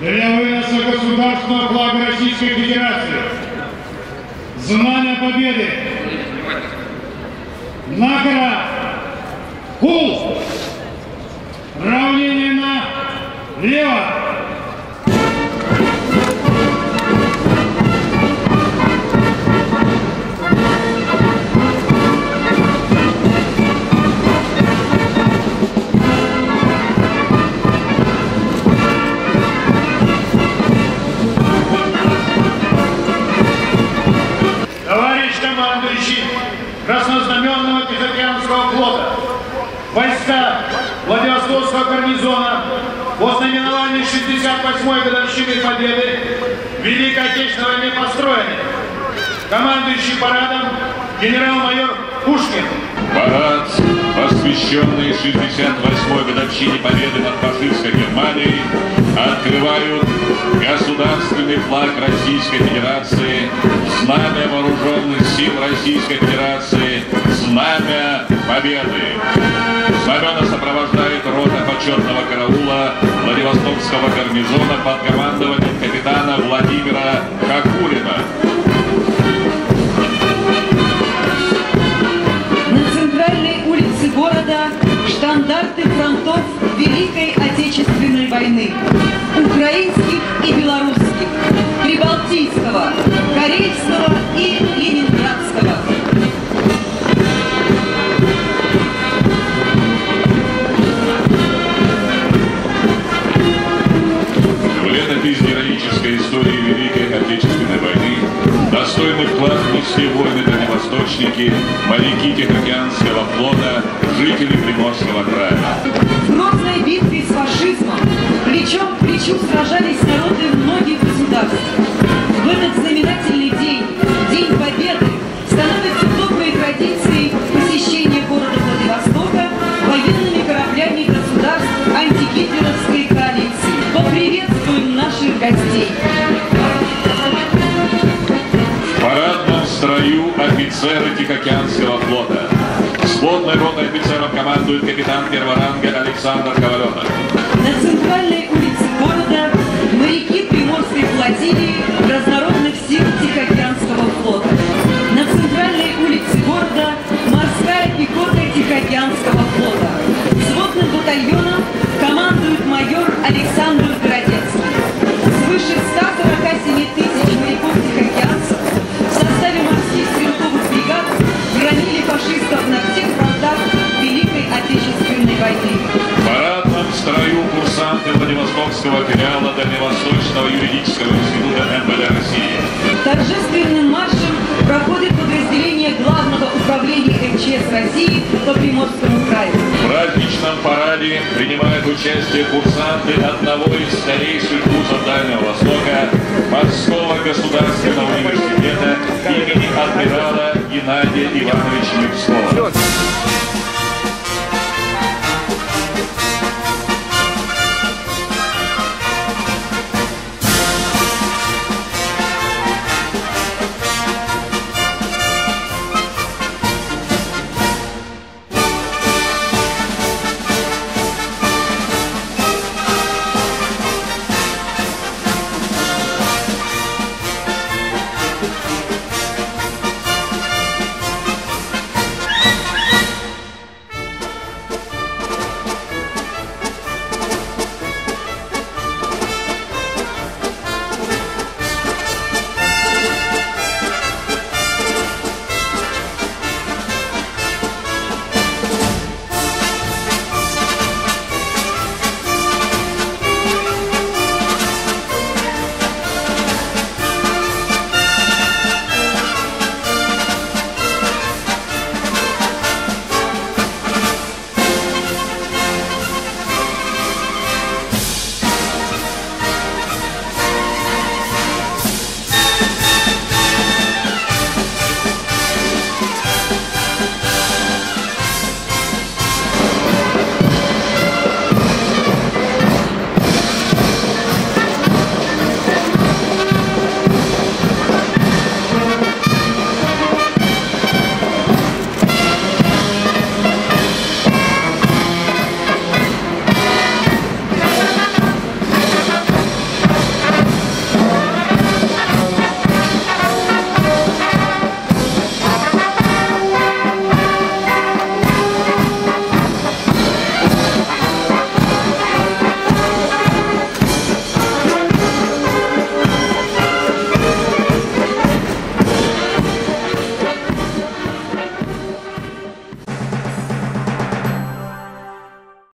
выноса государственного флага Российской Федерации. Знамя Победы. Нагора. Кул. Равнение на лево. Товарищ командующий Краснознаменного Тихоокеанского флота, войска Владивостокского гарнизона по знаменованию 68-й годовщины Победы Великой Отечественной войне построены. Командующий парадом генерал-майор Пушкин. Парад, посвященный 68-й годовщине победы над фашистской Германией, открывают государственный флаг Российской Федерации, знамя вооруженных сил Российской Федерации, знамя победы. Знамена сопровождает рота почетного караула Владивостокского гарнизона под командованием капитана Владимира Хакурина. Украинских и белорусских, Прибалтийского, Карельского воины-дальневосточники, моряки Тихоокеанского флота, жители Приморского края. В грозной битве с фашизмом плечом к плечу сражались народы многих государств. Офицеры Тихоокеанского флота. Сводной ротой офицеров командует капитан первого ранга Александр Коваленов. На центральной улице города моряки Приморской флотилии разнородных Владивостокского филиала Дальневосточного юридического института МВД России. Торжественным маршем проходит подразделение Главного управления МЧС России по Приморскому краю. В праздничном параде принимают участие курсанты одного из старейших вузов Дальнего Востока Морского государственного университета имени адмирала Геннадия Ивановича Мирского.